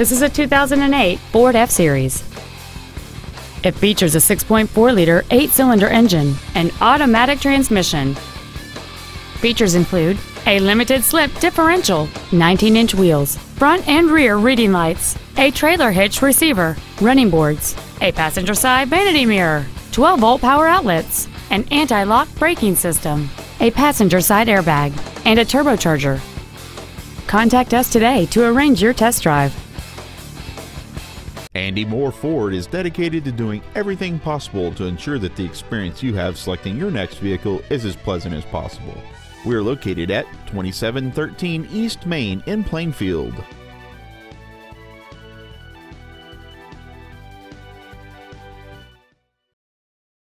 This is a 2008 Ford F-Series. It features a 6.4-liter eight-cylinder engine and automatic transmission. Features include a limited slip differential, 19-inch wheels, front and rear reading lights, a trailer hitch receiver, running boards, a passenger side vanity mirror, 12-volt power outlets, an anti-lock braking system, a passenger side airbag, and a turbocharger. Contact us today to arrange your test drive. Andy Mohr Ford is dedicated to doing everything possible to ensure that the experience you have selecting your next vehicle is as pleasant as possible. We are located at 2713 East Main in Plainfield.